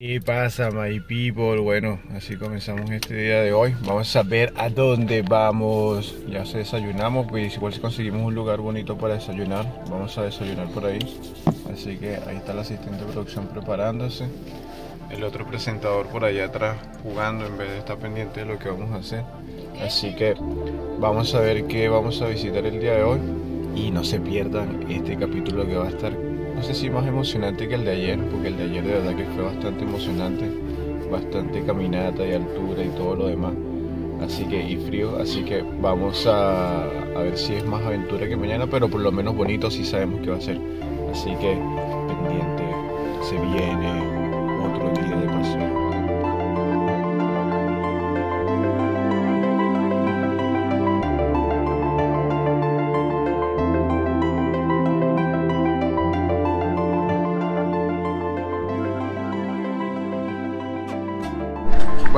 ¿Qué pasa, my people? Bueno, así comenzamos este día de hoy. Vamos a ver a dónde vamos. Ya se desayunamos, pues igual si conseguimos un lugar bonito para desayunar, vamos a desayunar por ahí. Así que ahí está el asistente de producción preparándose. El otro presentador por allá atrás jugando en vez de estar pendiente de lo que vamos a hacer. Así que vamos a ver qué vamos a visitar el día de hoy. Y no se pierdan este capítulo que va a estar no sé si más emocionante que el de ayer, porque el de ayer de verdad que fue bastante emocionante, bastante caminata y altura y todo lo demás. Así que, y frío, así que vamos a, a ver si es más aventura que mañana, pero por lo menos bonito si sabemos que va a ser. Así que, pendiente, se viene otro día de paseo.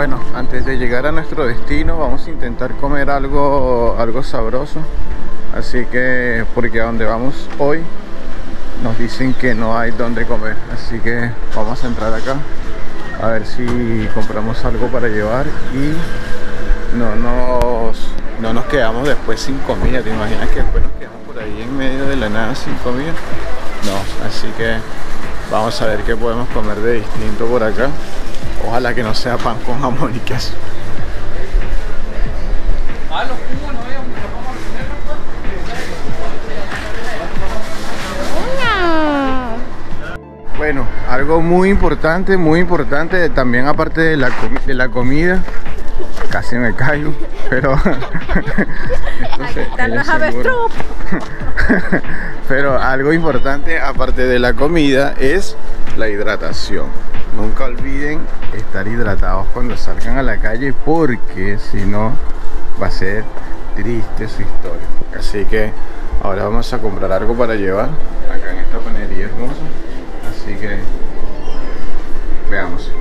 Bueno, antes de llegar a nuestro destino vamos a intentar comer algo, algo sabroso. Así que, porque a donde vamos hoy nos dicen que no hay donde comer. Así que vamos a entrar acá a ver si compramos algo para llevar y no nos, no nos quedamos después sin comida. ¿Te imaginas que después nos quedamos por ahí en medio de la nada sin comida? No, así que vamos a ver qué podemos comer de distinto por acá. Ojalá que no sea pan con jamón y queso. Bueno, algo muy importante, muy importante, también aparte de la, de la comida, casi me caigo, pero... pero algo importante aparte de la comida es la hidratación. Nunca olviden estar hidratados cuando salgan a la calle porque si no va a ser triste su historia. Así que ahora vamos a comprar algo para llevar acá en esta panería hermosa. Así que veamos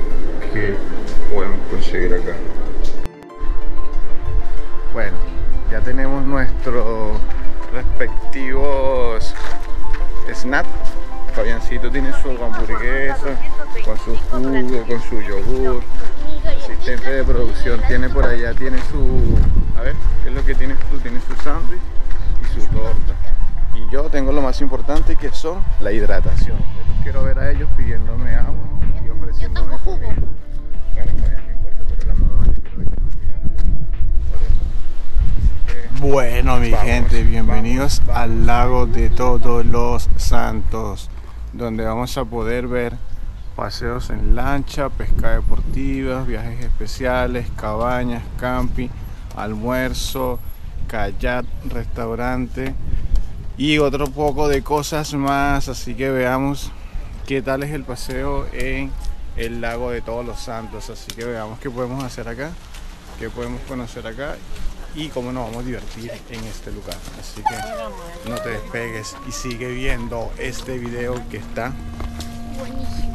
qué podemos conseguir acá. Bueno, ya tenemos nuestros respectivos snacks Fabiancito tiene su hamburguesa, con su jugo, con su yogur. Asistente de producción tiene por allá, tiene su... A ver, ¿qué es lo que tienes tú? Tiene su sándwich y su torta. Y yo tengo lo más importante que son la hidratación. Yo los quiero ver a ellos pidiéndome agua y ofreciéndome comida. Bueno, mi gente, bienvenidos al lago de todos los santos donde vamos a poder ver paseos en lancha, pesca deportiva, viajes especiales, cabañas, camping, almuerzo, kayak, restaurante y otro poco de cosas más. Así que veamos qué tal es el paseo en el lago de todos los santos. Así que veamos qué podemos hacer acá, qué podemos conocer acá y cómo nos vamos a divertir en este lugar. Así que no te despegues y sigue viendo este video que está buenísimo.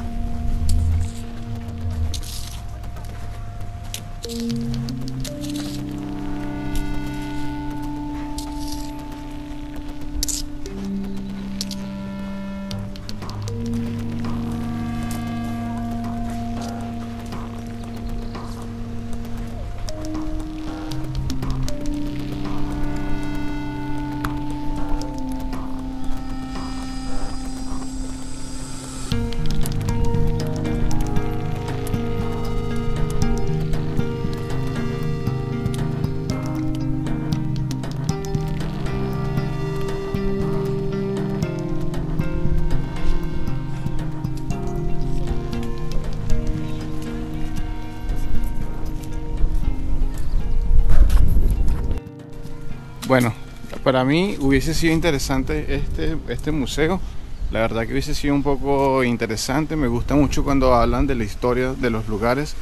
Para mí hubiese sido interesante este, este museo. La verdad que hubiese sido un poco interesante. Me gusta mucho cuando hablan de la historia de los lugares.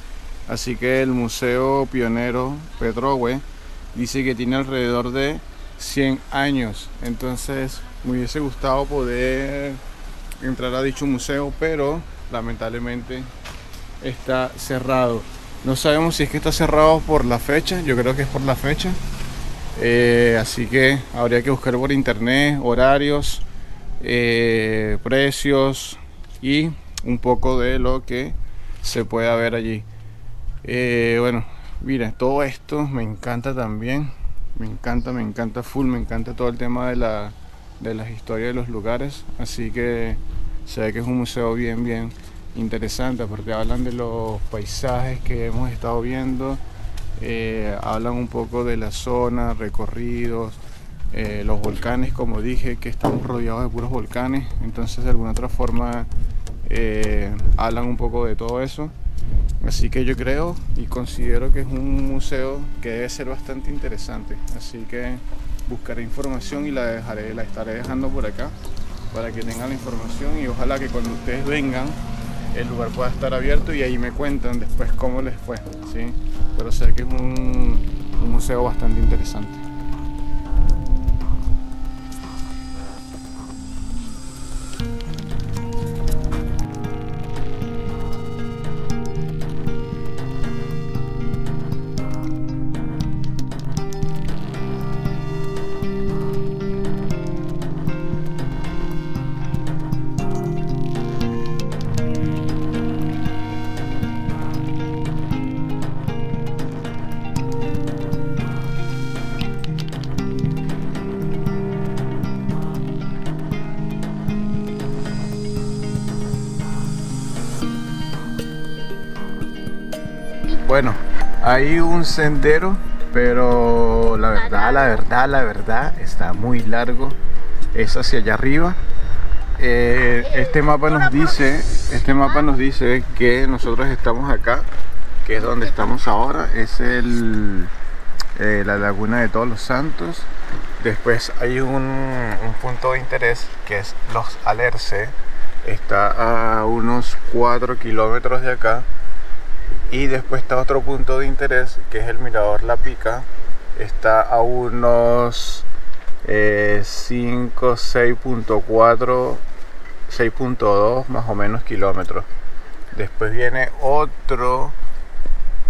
Así que el Museo Pionero Pedrohue dice que tiene alrededor de 100 años. Entonces me hubiese gustado poder entrar a dicho museo, pero lamentablemente está cerrado. No sabemos si es que está cerrado por la fecha. Yo creo que es por la fecha. Eh, así que habría que buscar por internet horarios, eh, precios y un poco de lo que se pueda ver allí. Eh, bueno, miren, todo esto me encanta también. Me encanta, me encanta full, me encanta todo el tema de, la, de las historias de los lugares. Así que se ve que es un museo bien, bien interesante. porque hablan de los paisajes que hemos estado viendo. Eh, hablan un poco de la zona, recorridos, eh, los volcanes, como dije, que estamos rodeados de puros volcanes. Entonces, de alguna otra forma, hablan un poco de todo eso. Así que yo creo y considero que es un museo que debe ser bastante interesante. Así que buscaré información y la dejaré, la estaré dejando por acá para que tengan la información y ojalá que cuando ustedes vengan el lugar pueda estar abierto y ahí me cuentan después cómo les fue. ¿sí? Pero sé que es un museo bastante interesante. Hay un sendero, pero la verdad, la verdad, la verdad está muy largo. Es hacia allá arriba. Eh, este mapa nos dice, este mapa nos dice que nosotros estamos acá, que es donde estamos ahora. Es el eh, la laguna de Todos los Santos. Después hay un, un punto de interés que es Los Alerce. Está a unos 4 kilómetros de acá y después está otro punto de interés que es el mirador La Pica. Está a unos 5, 6.4 6.2 más o menos kilómetros. Después viene otro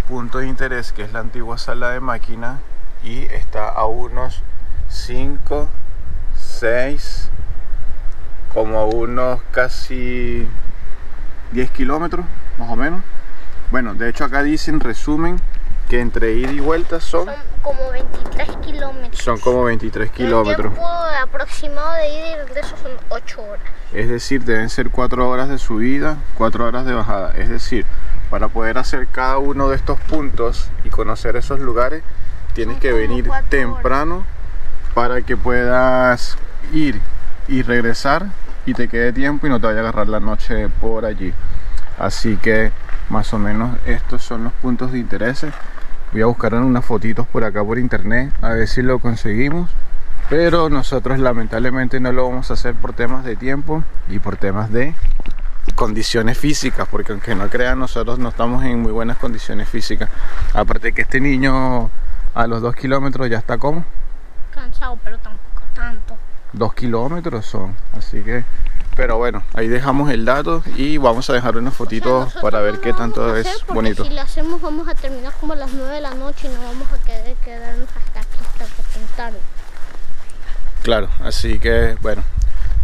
punto de interés que es la antigua sala de máquina y está a unos 5 6 como unos casi 10 kilómetros más o menos bueno, de hecho acá dicen resumen que entre ida y vuelta son... Son como 23 kilómetros. Son como 23 kilómetros. El tiempo aproximado de ida y regreso son 8 horas. Es decir, deben ser 4 horas de subida, 4 horas de bajada. Es decir, para poder hacer cada uno de estos puntos y conocer esos lugares, tienes que venir temprano para que puedas ir y regresar y te quede tiempo y no te vaya a agarrar la noche por allí. Así que más o menos estos son los puntos de interés. Voy a buscar unas fotitos por acá por internet a ver si lo conseguimos. Pero nosotros lamentablemente no lo vamos a hacer por temas de tiempo y por temas de condiciones físicas porque aunque no crean nosotros no estamos en muy buenas condiciones físicas. Aparte que este niño a los dos kilómetros ya está como cansado pero tampoco tanto. dos kilómetros son así que pero bueno, ahí dejamos el dato y vamos a dejar unas fotitos para ver qué tanto es bonito. Si lo hacemos vamos a terminar como a las 9 de la noche y no vamos a querer quedarnos hasta aquí, hasta tarde. Claro, así que bueno,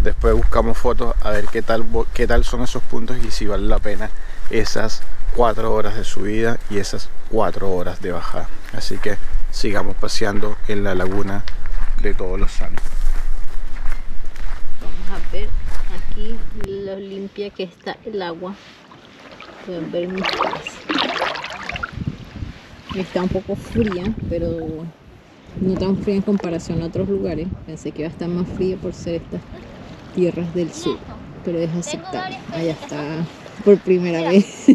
después buscamos fotos a ver qué tal, qué tal son esos puntos y si vale la pena esas 4 horas de subida y esas 4 horas de bajada. Así que sigamos paseando en la laguna de todos los santos. Vamos a ver aquí lo limpia que está el agua. Pueden ver mis pies. Está un poco fría pero no tan fría en comparación a otros lugares. Pensé que iba a estar más fría por ser estas tierras del sur pero es aceptable. Allá está por primera vez.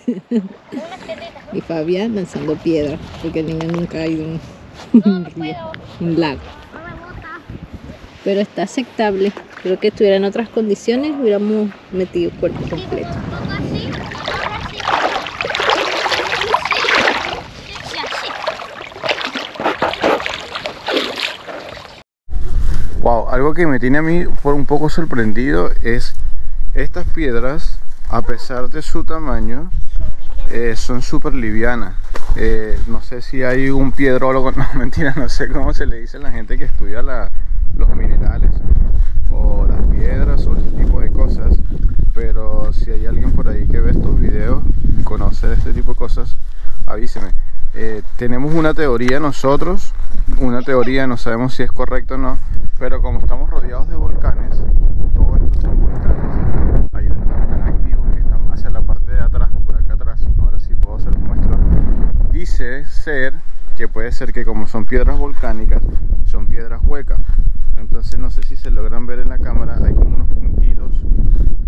Y Fabián lanzando piedras porque el niño nunca ha ido a un río un lago pero está aceptable Creo que estuviera en otras condiciones hubiéramos metido cuerpo completo. Wow, algo que me tiene a mí por un poco sorprendido es estas piedras, a pesar de su tamaño, eh, son súper livianas. Eh, no sé si hay un piedrólogo, no mentira, no sé cómo se le dice a la gente que estudia los minerales o las piedras o este tipo de cosas pero si hay alguien por ahí que ve estos videos y conoce este tipo de cosas, avíseme. Eh, tenemos una teoría nosotros, una teoría, no sabemos si es correcto o no, pero como estamos rodeados de volcanes, todos estos son volcanes, hay unos están activos que están hacia la parte de atrás, por acá atrás, ahora sí puedo se los muestro. Dice ser que puede ser que como son piedras volcánicas, son piedras huecas. Entonces no sé si se logran ver en la cámara, hay como unos puntitos,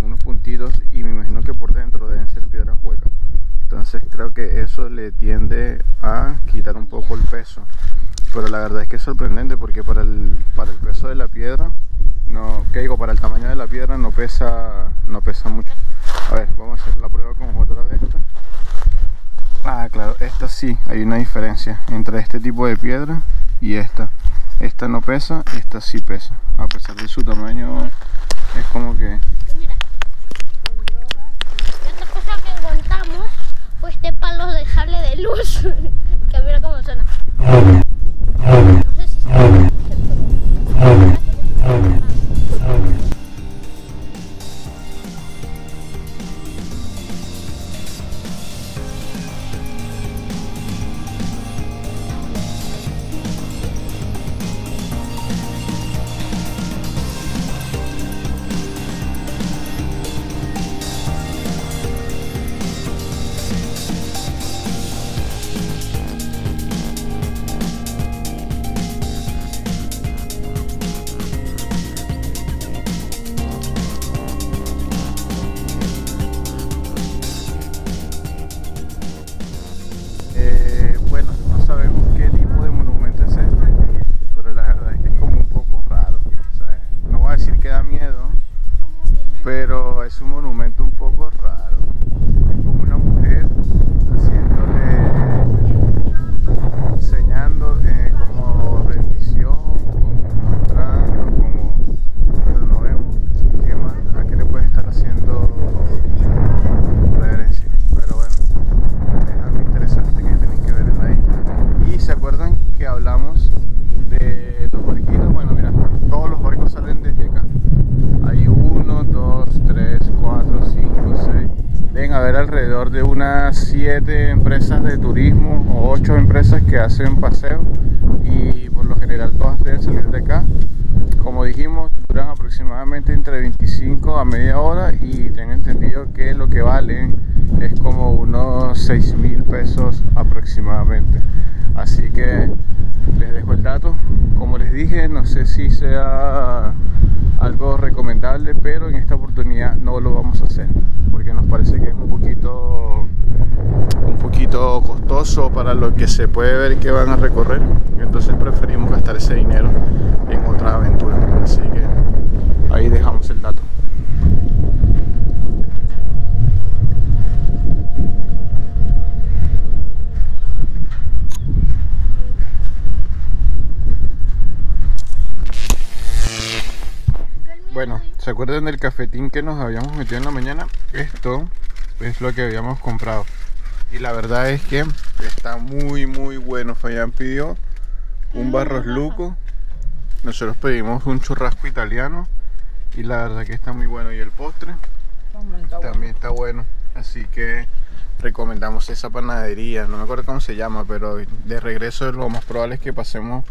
unos puntitos y me imagino que por dentro deben ser piedras huecas. Entonces creo que eso le tiende a quitar un poco el peso. Pero la verdad es que es sorprendente porque para el, para el peso de la piedra, no, ¿qué digo? Para el tamaño de la piedra no pesa, no pesa mucho. A ver, vamos a hacer la prueba con otra de estas. Ah, claro, esta sí, hay una diferencia entre este tipo de piedra y esta. Esta no pesa, esta sí pesa. A pesar de su tamaño, es como que... Y mira. Y otra cosa que encontramos fue este palo de sable de luz. que mira cómo suena. No sé si se empresas de turismo o 8 empresas que hacen paseo y por lo general todas deben salir de acá. Como dijimos, duran aproximadamente entre 25 a media hora y tengo entendido que lo que valen es como unos 6 mil pesos aproximadamente. Así que les dejo el dato. Como les dije, no sé si sea algo recomendable, pero en esta oportunidad no lo vamos a hacer porque nos parece que es un poquito un poquito costoso para lo que se puede ver que van a recorrer. Entonces preferimos gastar ese dinero en otra aventura. Así que ahí dejamos el dato. Bueno, ¿se acuerdan del cafetín que nos habíamos metido en la mañana? Esto es lo que habíamos comprado. Y la verdad es que está muy muy bueno. Fabián pidió un barros luco. Nosotros pedimos un churrasco italiano. Y la verdad que está muy bueno. Y el postre también está bueno. Así que recomendamos esa panadería. No me acuerdo cómo se llama, pero de regreso lo más probable es que pasemos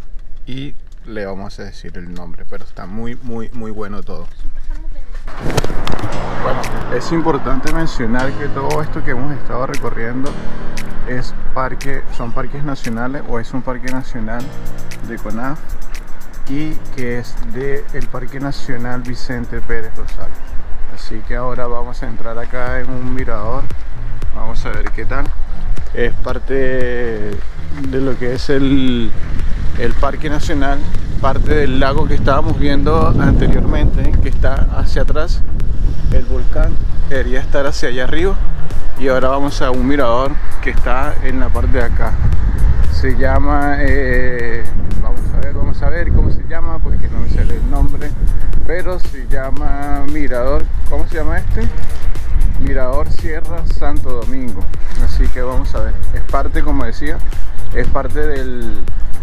y le vamos a decir el nombre. Pero está muy muy muy bueno todo. Bueno, es importante mencionar que todo esto que hemos estado recorriendo es parque, son parques nacionales o es un parque nacional de CONAF y que es del el Parque Nacional Vicente Pérez Rosales. Así que ahora vamos a entrar acá en un mirador, vamos a ver qué tal. Es parte de lo que es el, el Parque Nacional, parte del lago que estábamos viendo anteriormente, que está hacia atrás. El volcán debería estar hacia allá arriba y ahora vamos a un mirador que está en la parte de acá. Se llama, eh, vamos vamos a ver cómo se llama porque no me sale el nombre, pero se llama Mirador, ¿cómo se llama este? Mirador Sierra Santo Domingo. Así que vamos a ver, es parte, como decía, es parte del,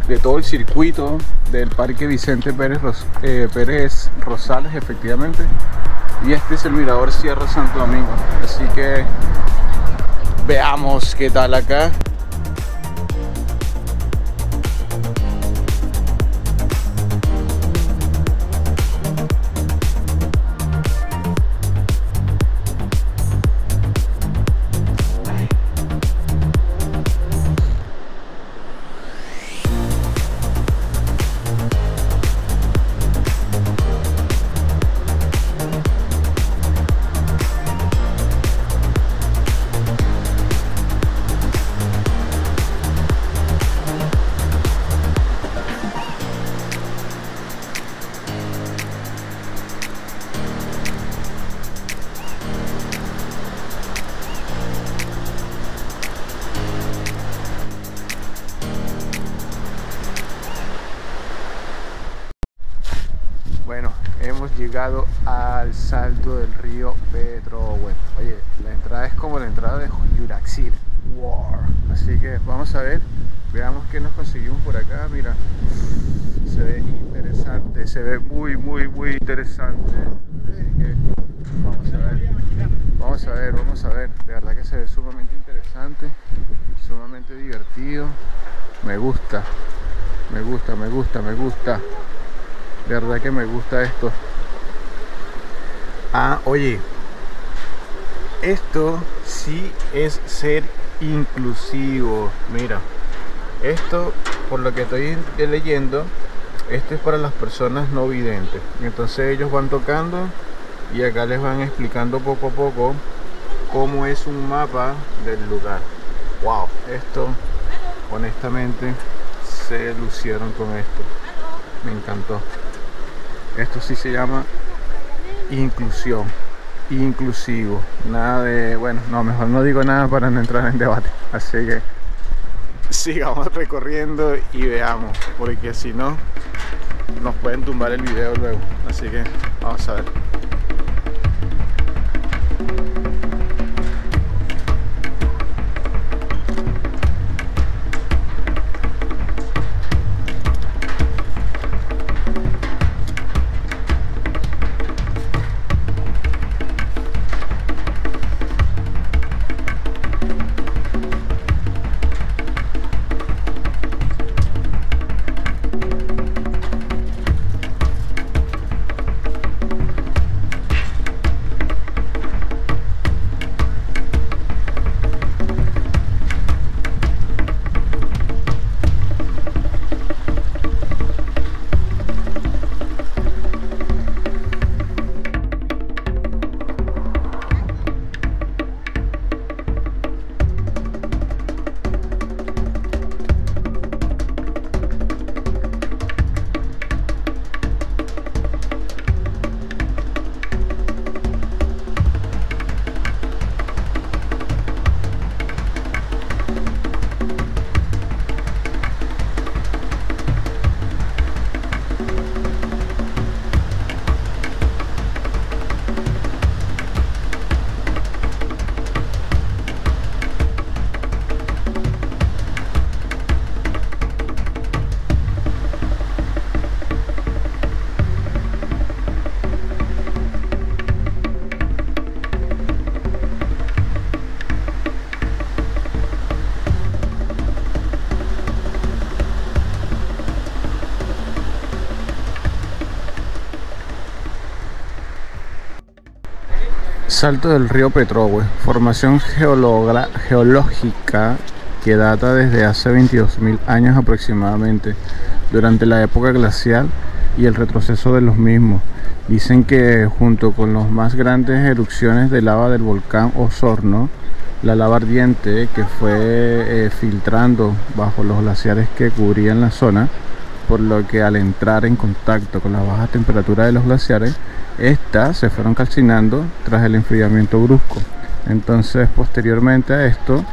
de todo el circuito del Parque Vicente Pérez, eh, Pérez Rosales, efectivamente. Y este es el mirador Sierra Santo Domingo. Así que veamos qué tal acá. Vamos a ver, vamos a ver, vamos a ver. De verdad que se ve sumamente interesante, sumamente divertido. Me gusta, me gusta, me gusta, me gusta. De verdad que me gusta esto. Ah, oye. Esto sí es ser inclusivo. Mira. Esto, por lo que estoy leyendo, esto es para las personas no videntes. Entonces ellos van tocando y acá les van explicando poco a poco cómo es un mapa del lugar. Wow, esto honestamente se lucieron con esto. Me encantó. Esto sí se llama inclusión, inclusivo. Nada de, bueno, no, mejor no digo nada para no entrar en debate. Así que sigamos recorriendo y veamos, porque si no, nos pueden tumbar el video luego. Así que vamos a ver. Salto del río Petrohue, formación geológica que data desde hace 22.000 años aproximadamente, durante la época glacial y el retroceso de los mismos. Dicen que junto con las más grandes erupciones de lava del volcán Osorno, la lava ardiente que fue eh, filtrando bajo los glaciares que cubrían la zona, por lo que al entrar en contacto con la baja temperatura de los glaciares, estas se fueron calcinando tras el enfriamiento brusco. Entonces, posteriormente a esto,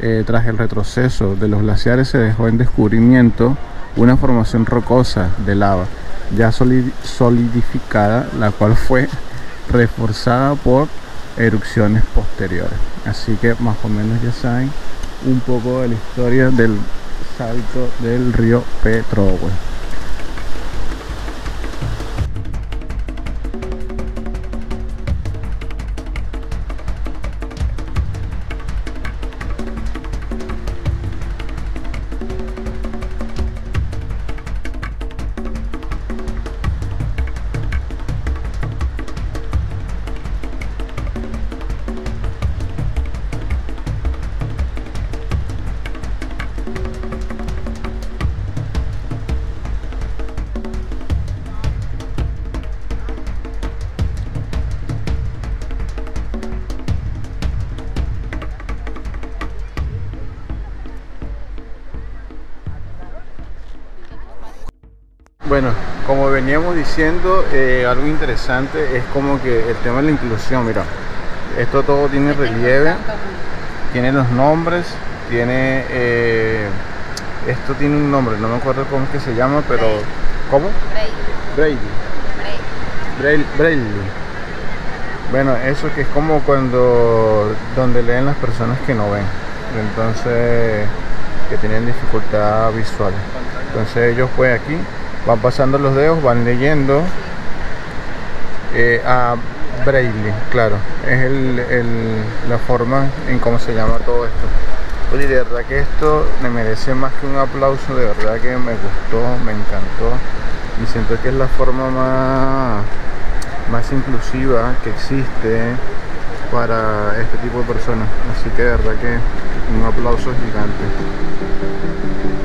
eh, tras el retroceso de los glaciares, se dejó en descubrimiento una formación rocosa de lava ya solid- solidificada, la cual fue reforzada por erupciones posteriores. Así que más o menos ya saben un poco de la historia del salto del río Petrohue. Bueno, como veníamos diciendo, eh, algo interesante es como que el tema de la inclusión, mira, esto todo tiene relieve, tiene los nombres, tiene, eh, esto tiene un nombre, no me acuerdo cómo es que se llama, pero, ¿cómo? Brady. Braille. Braille. Bueno, eso que es como cuando, donde leen las personas que no ven, entonces, que tienen dificultad visual. Entonces ellos pues aquí van pasando los dedos, van leyendo eh, a Braille, claro, es el, la forma en cómo se llama todo esto. Oye, de verdad que esto me merece más que un aplauso, de verdad que me gustó, me encantó y siento que es la forma más, más inclusiva que existe para este tipo de personas. Así que de verdad que un aplauso gigante.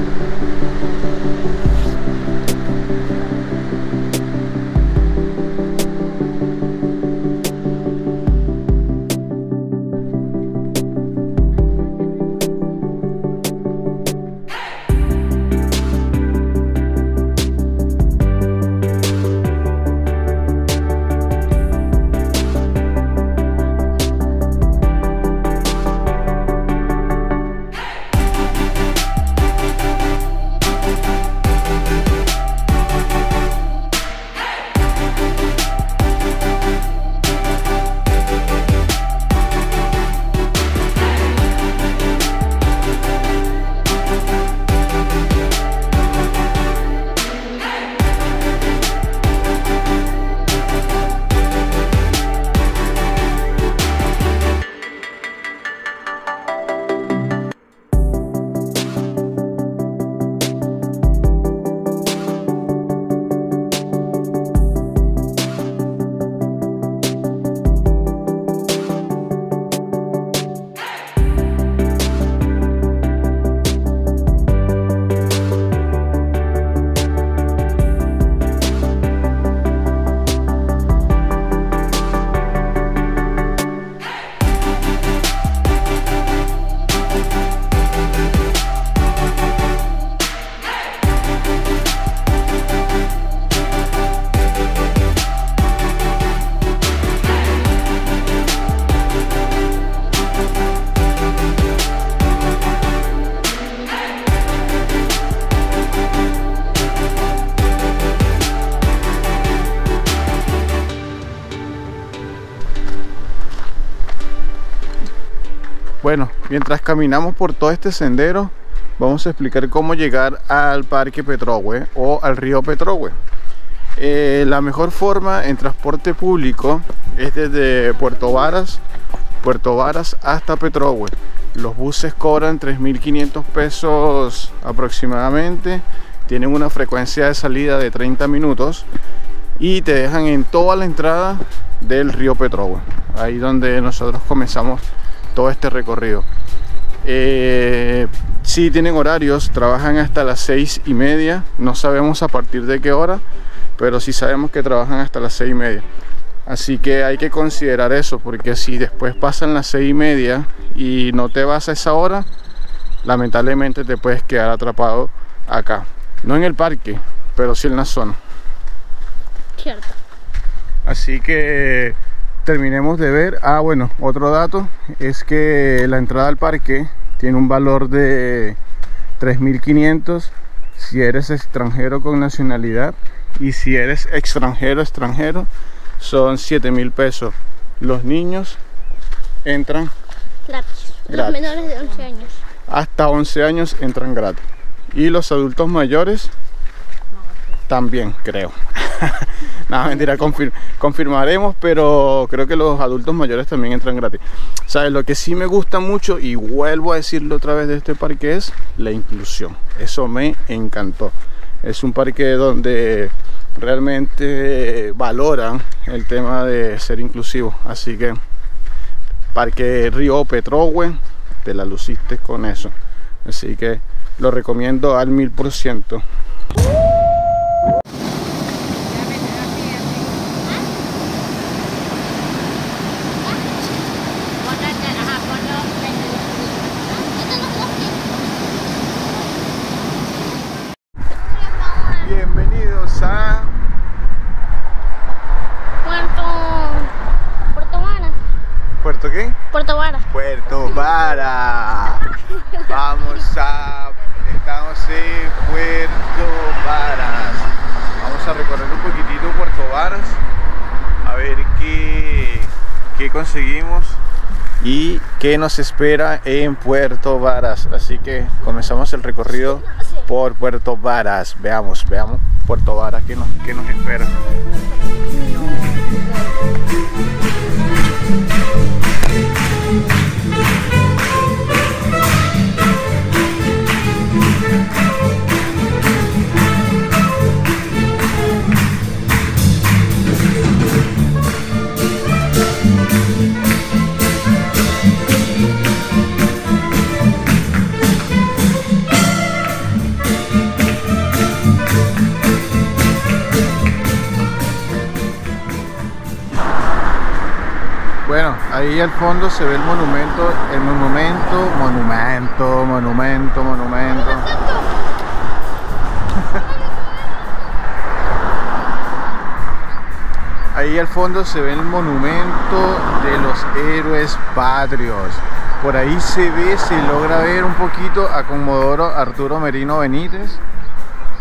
Mientras caminamos por todo este sendero, vamos a explicar cómo llegar al Parque Petrohue o al río Petrohue. Eh, la mejor forma en transporte público es desde Puerto Varas, Puerto Varas hasta Petrohue. Los buses cobran 3.500 pesos aproximadamente, tienen una frecuencia de salida de 30 minutos y te dejan en toda la entrada del río Petrohue, ahí donde nosotros comenzamos todo este recorrido. Eh, sí tienen horarios, trabajan hasta las seis y media, no sabemos a partir de qué hora, pero sí sabemos que trabajan hasta las seis y media. Así que hay que considerar eso, porque si después pasan las seis y media y no te vas a esa hora, lamentablemente te puedes quedar atrapado acá. No en el parque, pero sí en la zona. Cierto. Así que terminemos de ver. Ah, bueno, otro dato es que la entrada al parque tiene un valor de 3.500 si eres extranjero con nacionalidad y si eres extranjero extranjero son 7.000 pesos. Los niños entran Gratis. Los menores de 11 años. hasta 11 años entran gratis y los adultos mayores también creo. Nada mentira confir- confirmaremos pero creo que los adultos mayores también entran gratis. Sabes lo que sí me gusta mucho y vuelvo a decirlo otra vez de este parque es la inclusión. Eso me encantó. Es un parque donde realmente valoran el tema de ser inclusivo. Así que Parque Río Petrohue, te la luciste con eso. Así que lo recomiendo al mil por ciento. Bienvenidos a.. Puerto Puerto Guara. ¿Puerto qué? Puerto Vara. Puerto Vara. Qué conseguimos y qué nos espera en Puerto Varas. Así que comenzamos el recorrido por Puerto Varas. Veamos, veamos Puerto Varas, qué nos, qué nos espera. Al fondo se ve el monumento, el monumento, monumento, monumento, monumento. Ahí al fondo se ve el monumento de los héroes patrios. Por ahí se ve, se logra ver un poquito a Comodoro Arturo Merino Benítez.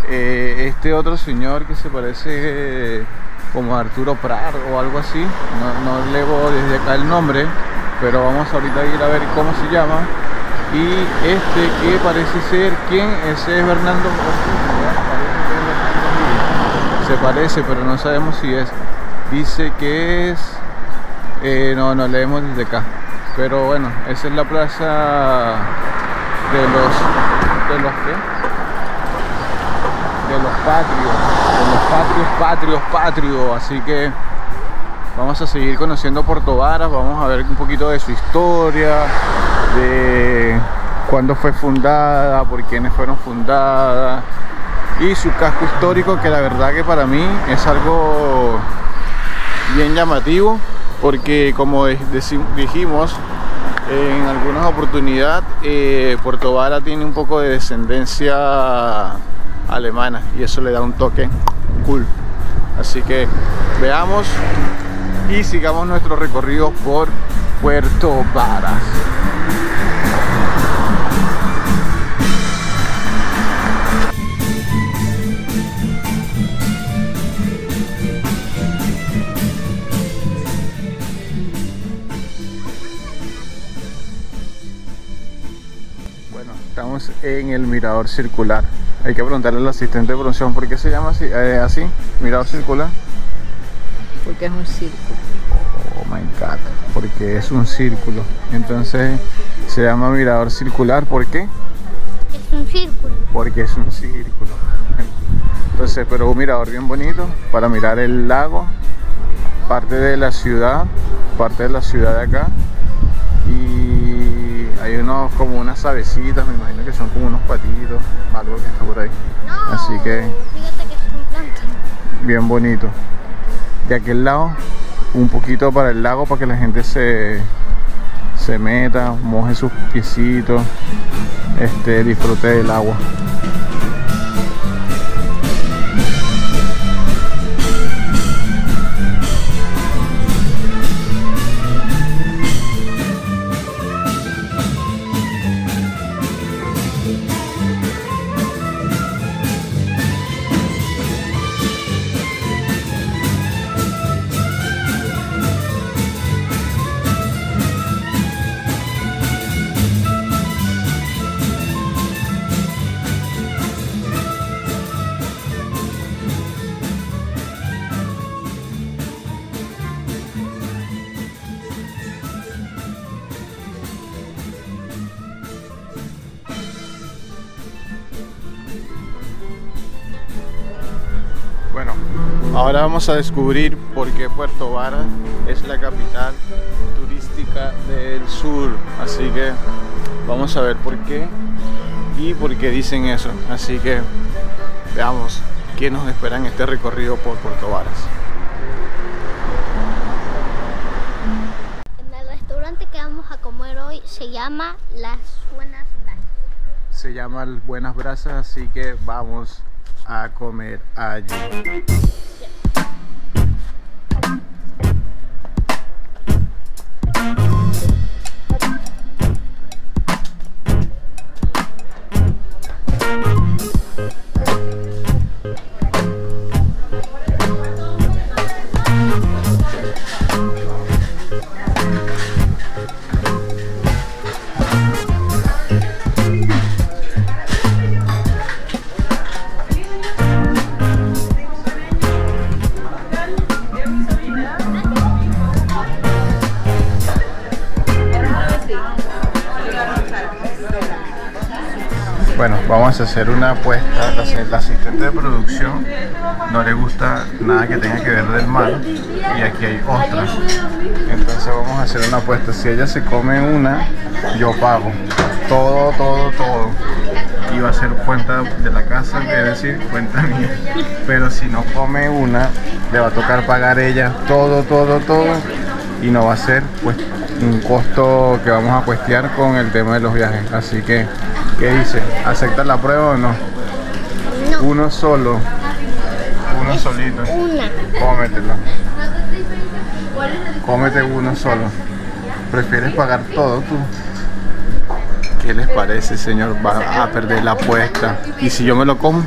Eh, este otro señor que se parece como Arturo Prar o algo así. No, no desde acá el nombre, pero vamos ahorita a ir a ver cómo se llama. Y este que parece ser, ¿quién? Ese es Bernardo. Se parece, pero no sabemos si es. Dice que es... eh, no, no leemos desde acá. Pero bueno, esa es la plaza de los... ¿De los qué? De los patrios, de los patrios, patrios, patrios. Así que vamos a seguir conociendo Puerto Varas, vamos a ver un poquito de su historia, de cuándo fue fundada, por quiénes fueron fundadas y su casco histórico que la verdad que para mí es algo bien llamativo porque como dijimos en algunas oportunidades eh, Puerto Vara tiene un poco de descendencia alemana y eso le da un toque cool así que veamos y sigamos nuestro recorrido por Puerto Varas Bueno, estamos en el mirador circular. Hay que preguntarle al asistente de producción por qué se llama así, eh, así mirador circular. Porque es un círculo. Oh my god, porque es un círculo. Entonces se llama mirador circular, ¿por qué? Es un círculo. Porque es un círculo. Entonces, pero un mirador bien bonito para mirar el lago, parte de la ciudad, parte de la ciudad de acá. Hay unos como unas avecitas, me imagino que son como unos patitos, algo que está por ahí. No. Así que Fíjate que es un planta. bien bonito. De aquel lado, un poquito para el lago para que la gente se, se meta, moje sus piecitos, este, disfrute del agua. Bueno, ahora vamos a descubrir por qué Puerto Varas es la capital turística del sur. Así que vamos a ver por qué y por qué dicen eso. Así que veamos qué nos espera en este recorrido por Puerto Varas. En el restaurante que vamos a comer hoy se llama Las Buenas Brasas. Se llama Buenas Brasas, así que vamos a comer allí. Bueno, vamos a hacer una apuesta. La, asistente de producción no le gusta nada que tenga que ver del mar y aquí hay ostras. Entonces vamos a hacer una apuesta. Si ella se come una, yo pago. Todo, todo, todo. Y va a ser cuenta de la casa, es decir, cuenta mía. Pero si no come una, le va a tocar pagar ella todo, todo, todo. Y no va a ser pues un costo que vamos a cuestear con el tema de los viajes. Así que ¿Qué dice? ¿Acepta la prueba o no? No. Uno solo. Uno solito. Una. Cómetelo. Cómete uno solo. ¿Prefieres pagar todo tú? ¿Qué les parece, señor? Va a perder la apuesta. ¿Y si yo me lo como?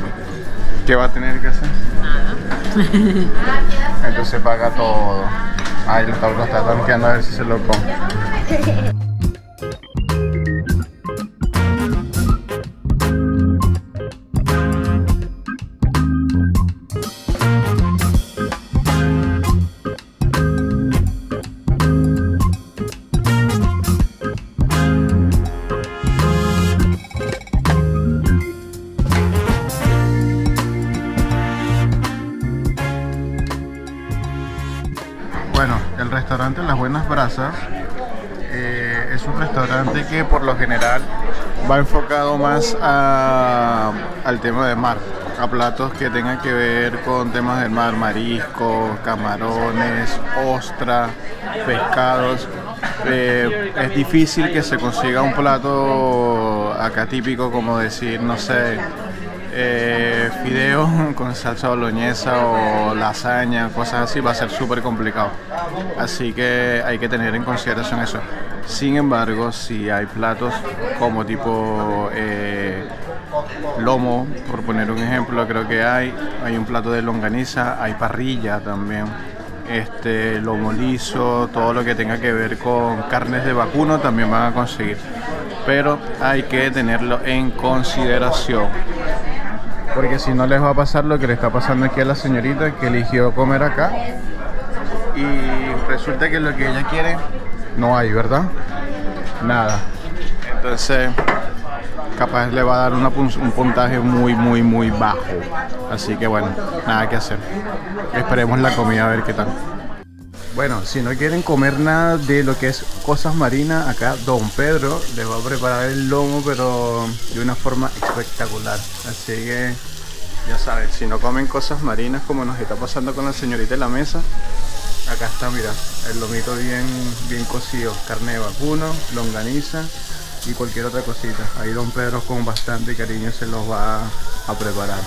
¿Qué va a tener que hacer? Nada. Entonces paga todo. Ay, lo lo está tanqueando a ver si se lo come. Las Buenas Brasas eh, es un restaurante que por lo general va enfocado más a- al tema de mar, a platos que tengan que ver con temas del mar, mariscos, camarones, ostra, pescados. Eh, es difícil que se consiga un plato acá típico como decir, no sé, eh, fideo con salsa boloñesa o lasaña, cosas así, va a ser súper complicado. Así que hay que tener en consideración eso. Sin embargo, si hay platos como tipo eh, lomo, por poner un ejemplo, creo que hay, hay un plato de longaniza, hay parrilla también. Este, lomo liso, todo lo que tenga que ver con carnes de vacuno también van a conseguir. Pero hay que tenerlo en consideración. Porque si no les va a pasar lo que le está pasando aquí a la señorita que eligió comer acá. Y resulta que lo que ella quiere no hay, ¿verdad? Nada. Entonces, capaz le va a dar un puntaje muy, muy, muy bajo. Así que bueno, nada que hacer. Esperemos la comida a ver qué tal. Bueno, si no quieren comer nada de lo que es cosas marinas, acá Don Pedro les va a preparar el lomo, pero de una forma espectacular. Así que, ya saben, si no comen cosas marinas como nos está pasando con la señorita en la mesa, acá está, mira, el lomito bien, bien cocido, carne de vacuno, longaniza y cualquier otra cosita. Ahí Don Pedro con bastante cariño se los va a preparar.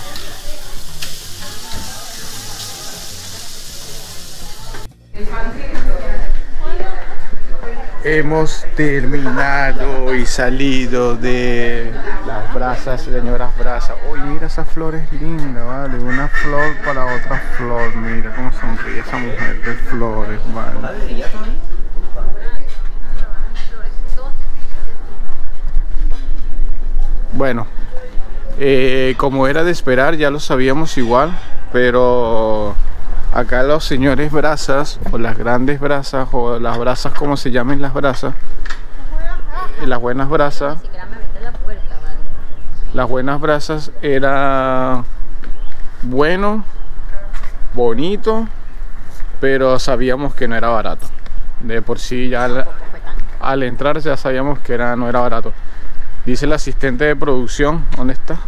Hemos terminado y salido de las brasas, señoras brasas. Uy, mira esa flor es linda, vale. Una flor para otra flor. Mira cómo sonríe esa mujer de flores, vale. Bueno, eh, como era de esperar, ya lo sabíamos igual, pero acá los señores brasas, o las grandes brasas, o las brasas como se llamen las brasas, eh, las buenas brasas, las buenas brasas era bueno, bonito, pero sabíamos que no era barato. De por sí ya al, entrar ya sabíamos que era, no era barato. Dice el asistente de producción, ¿dónde está?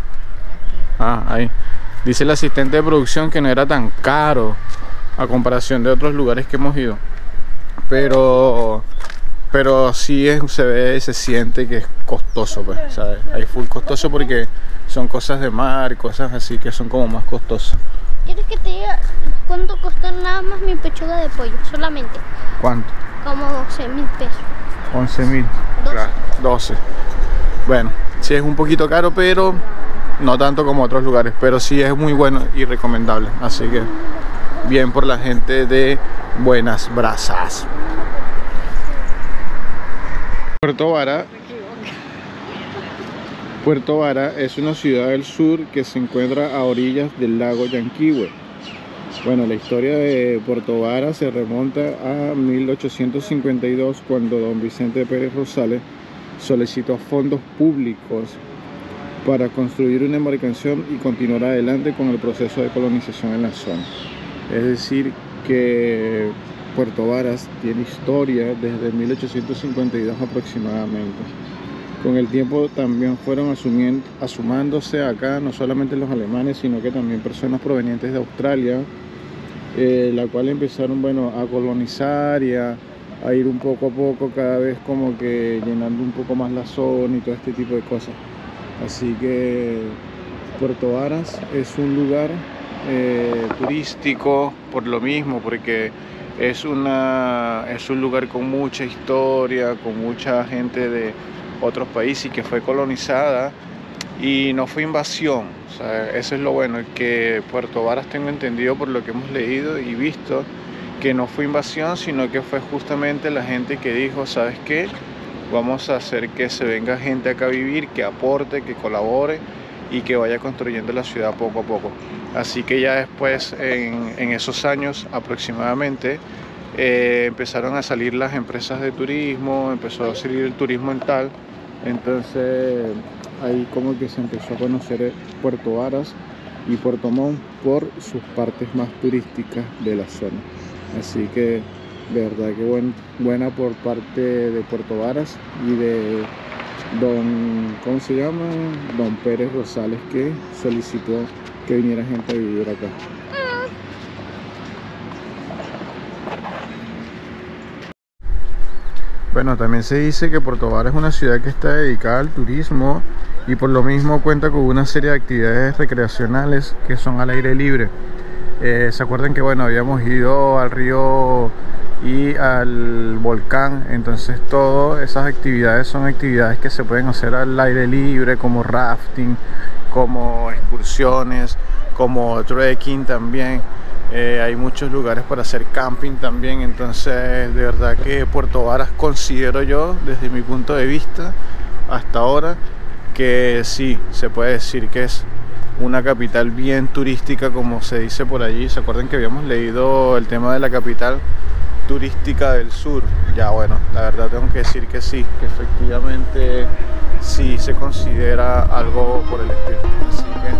Ah, ahí. Dice el asistente de producción que no era tan caro a comparación de otros lugares que hemos ido. Pero pero sí es- se ve, se siente que es costoso, pues, ¿sabes? Hay full costoso porque son cosas de mar, cosas así que son como más costosas. ¿Quieres que te diga cuánto costó nada más mi pechuga de pollo? Solamente. ¿Cuánto? Como 12 mil pesos. 11 mil. Doce. 12. Bueno, sí es un poquito caro, pero no tanto como otros lugares. Pero sí es muy bueno y recomendable. Así que bien por la gente de Buenas Brasas. Puerto Vara. Puerto Vara es una ciudad del sur que se encuentra a orillas del lago Yanquihue. Bueno, la historia de Puerto Vara se remonta a 1852 cuando don Vicente Pérez Rosales solicitó fondos públicos para construir una embarcación y continuar adelante con el proceso de colonización en la zona. Es decir, que Puerto Varas tiene historia desde 1852 aproximadamente. Con el tiempo también fueron asumiendo, asumándose acá no solamente los alemanes, sino que también personas provenientes de Australia, eh, la cual empezaron bueno, a colonizar y a, a ir un poco a poco, cada vez como que llenando un poco más la zona y todo este tipo de cosas. Así que Puerto Varas es un lugar eh, turístico por lo mismo, porque es, una, es un lugar con mucha historia, con mucha gente de otros países y que fue colonizada y no fue invasión. Eso es lo bueno, que Puerto Varas tengo entendido por lo que hemos leído y visto, que no fue invasión, sino que fue justamente la gente que dijo, ¿sabes qué? Vamos a hacer que se venga gente acá a vivir, que aporte, que colabore y que vaya construyendo la ciudad poco a poco. Así que ya después, en, esos años aproximadamente, eh, empezaron a salir las empresas de turismo, empezó a salir el turismo en tal. Entonces ahí como que se empezó a conocer Puerto Varas y Puerto Montt por sus partes más turísticas de la zona. Así que de verdad que buena por parte de Puerto Varas y de don, ¿cómo se llama? Don Pérez Rosales que solicitó que viniera gente a vivir acá. Bueno, también se dice que Puerto Varas es una ciudad que está dedicada al turismo y por lo mismo cuenta con una serie de actividades recreacionales que son al aire libre. Eh, se acuerdan que bueno habíamos ido al río y al volcán. Entonces todas esas actividades son actividades que se pueden hacer al aire libre como rafting como excursiones como trekking también. Eh, hay muchos lugares para hacer camping también. Entonces de verdad que Puerto Varas considero yo desde mi punto de vista hasta ahora que sí se puede decir que es una capital bien turística como se dice por allí. ¿Se acuerdan que habíamos leído el tema de la capital turística del sur? Ya bueno, la verdad tengo que decir que sí, que efectivamente sí se considera algo por el estilo. Así que